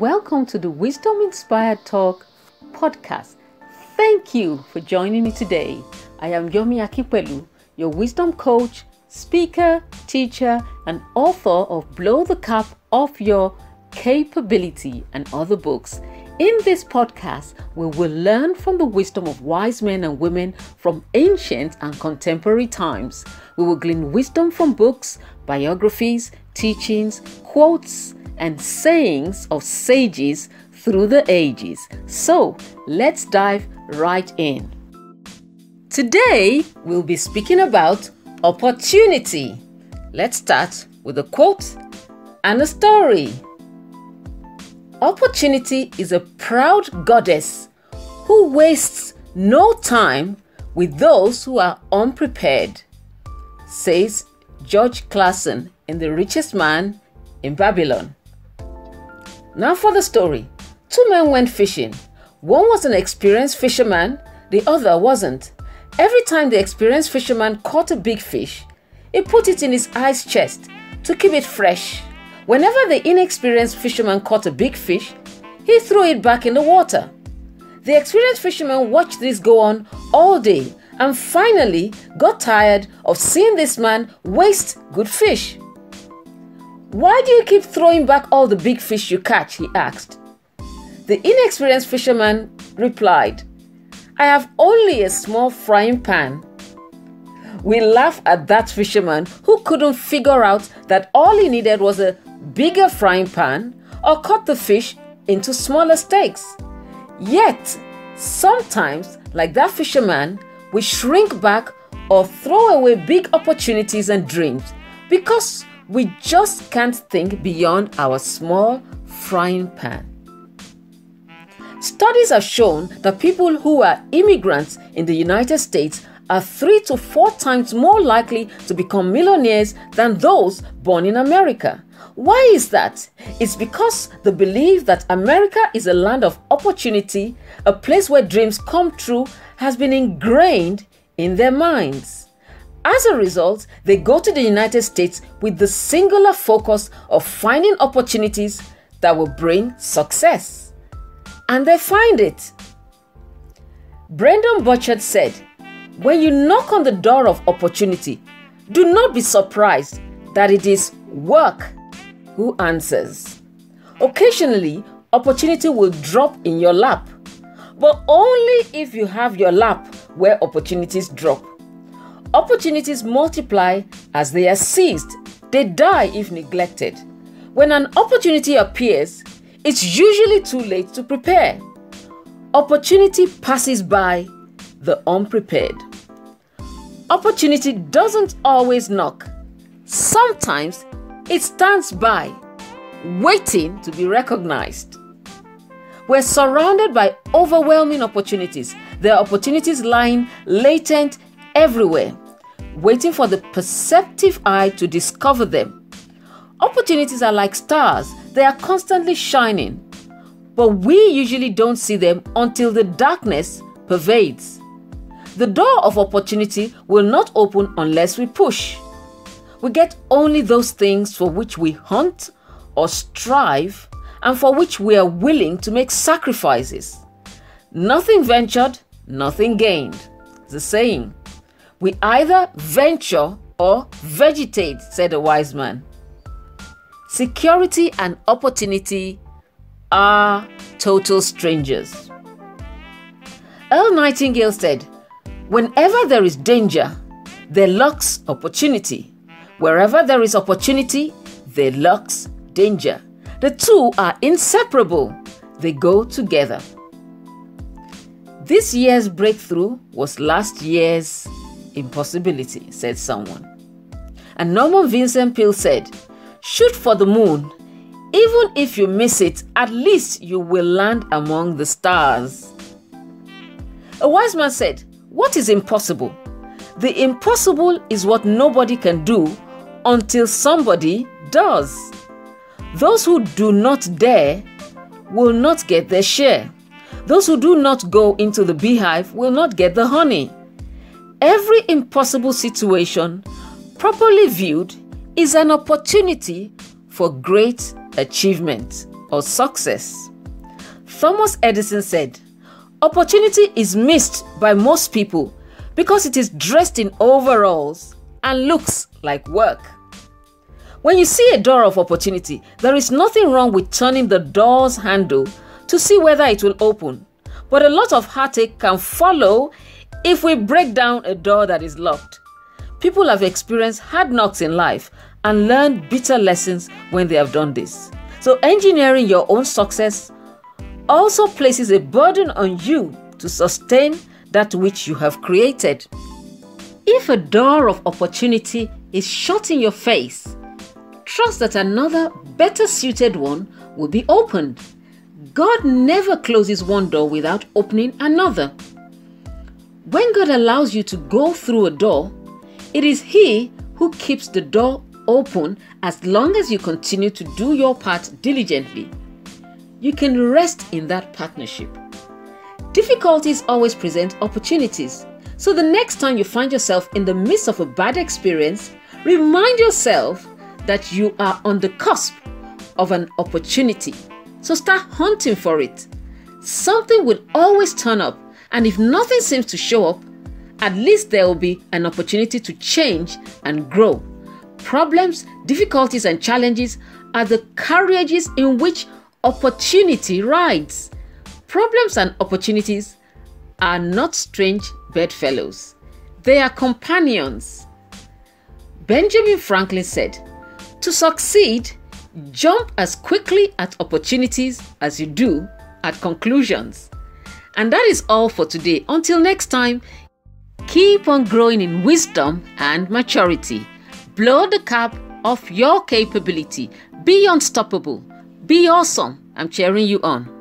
Welcome to the Wisdom Inspired Talk podcast. Thank you for joining me today. I am Yomi Akinpelu, your wisdom coach, speaker, teacher, and author of Blow the Cap Off Your Capability and other books. In this podcast, we will learn from the wisdom of wise men and women from ancient and contemporary times. We will glean wisdom from books, biographies, teachings, quotes, and sayings of sages through the ages. So let's dive right in. Today we'll be speaking about opportunity. Let's start with a quote and a story. Opportunity is a proud goddess who wastes no time with those who are unprepared, says George Clason in The Richest Man in Babylon. Now for the story. Two men went fishing. One was an experienced fisherman, the other wasn't. Every time the experienced fisherman caught a big fish, he put it in his ice chest to keep it fresh. Whenever the inexperienced fisherman caught a big fish, he threw it back in the water. The experienced fisherman watched this go on all day and finally got tired of seeing this man waste good fish. Why do you keep throwing back all the big fish you catch? he asked. The inexperienced fisherman replied, I have only a small frying pan. We laugh at that fisherman who couldn't figure out that all he needed was a bigger frying pan or cut the fish into smaller steaks. Yet, sometimes, like that fisherman, we shrink back or throw away big opportunities and dreams because we just can't think beyond our small frying pan. Studies have shown that people who are immigrants in the United States are three to four times more likely to become millionaires than those born in America. Why is that? It's because the belief that America is a land of opportunity, a place where dreams come true, has been ingrained in their minds. As a result, they go to the United States with the singular focus of finding opportunities that will bring success. And they find it. Brendon Burchard said, When you knock on the door of opportunity, do not be surprised that it is work who answers. Occasionally, opportunity will drop in your lap, but only if you have your lap where opportunities drop. Opportunities multiply as they are seized, they die if neglected. When an opportunity appears, it's usually too late to prepare. Opportunity passes by the unprepared. Opportunity doesn't always knock. Sometimes it stands by, waiting to be recognized. We're surrounded by overwhelming opportunities. There are opportunities lying latent everywhere waiting for the perceptive eye to discover them. Opportunities are like stars, they are constantly shining, but we usually don't see them until the darkness pervades. The door of opportunity will not open unless we push. We get only those things for which we hunt or strive and for which we are willing to make sacrifices. Nothing ventured, nothing gained. The saying. We either venture or vegetate, said the wise man. Security and opportunity are total strangers. Earl Nightingale said, Whenever there is danger, there lurks opportunity. Wherever there is opportunity, there lurks danger. The two are inseparable, they go together. This year's breakthrough was last year's impossibility, said someone. And Norman Vincent Peale said, Shoot for the moon. Even if you miss it, at least you will land among the stars. A wise man said, What is impossible? The impossible is what nobody can do until somebody does. Those who do not dare will not get their share. Those who do not go into the beehive will not get the honey. Every impossible situation, properly viewed, is an opportunity for great achievement or success. Thomas Edison said, Opportunity is missed by most people because it is dressed in overalls and looks like work. When you see a door of opportunity, there is nothing wrong with turning the door's handle to see whether it will open. But a lot of heartache can follow if we break down a door that is locked. People have experienced hard knocks in life and learned bitter lessons when they have done this. So, engineering your own success also places a burden on you to sustain that which you have created. If a door of opportunity is shut in your face, trust that another, better suited one will be opened. God never closes one door without opening another. When God allows you to go through a door, it is He who keeps the door open as long as you continue to do your part diligently. You can rest in that partnership. Difficulties always present opportunities. So the next time you find yourself in the midst of a bad experience, remind yourself that you are on the cusp of an opportunity. So start hunting for it. Something will always turn up, and if nothing seems to show up, at least there will be an opportunity to change and grow. Problems, difficulties, and challenges are the carriages in which opportunity rides. Problems and opportunities are not strange bedfellows, they are companions. Benjamin Franklin said, To succeed, jump as quickly at opportunities as you do at conclusions. And that is all for today. Until next time, keep on growing in wisdom and maturity. Blow the cap of your capability. Be unstoppable. Be awesome. I'm cheering you on.